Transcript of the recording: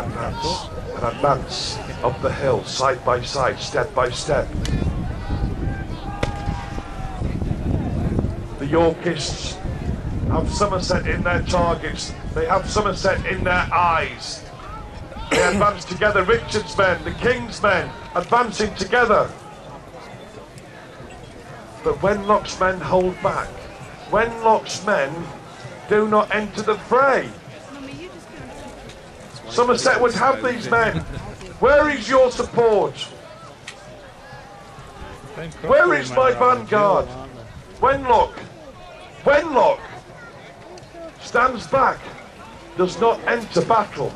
advance and advance up the hill, side by side, step by step. The Yorkists have Somerset in their targets. They have Somerset in their eyes. They advance together. Richard's men, the King's men, advancing together. But Wenlock's men hold back, when Locke's men do not enter the fray, Somerset would have these men. Where is your support? Where is my vanguard? Wenlock, Wenlock stands back, does not enter battle.